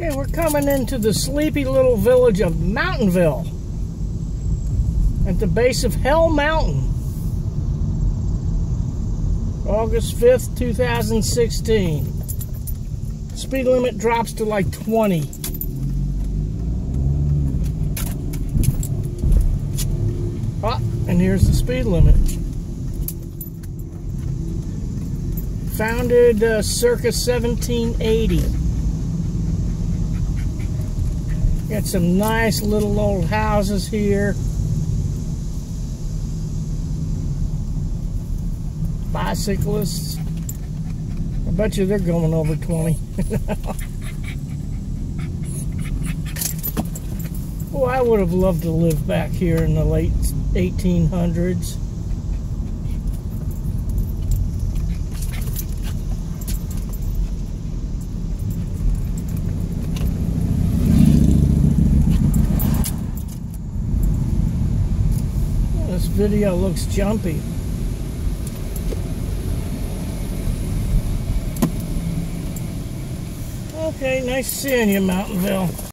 Okay, we're coming into the sleepy little village of Mountainville at the base of Hell Mountain. August 5th, 2016. Speed limit drops to like 20. Ah, and here's the speed limit. Founded uh, circa 1780. Got some nice little old houses here. Bicyclists. I bet you they're going over 20. oh, I would have loved to live back here in the late 1800s. This video looks jumpy. Okay, nice seeing you, Mountainville.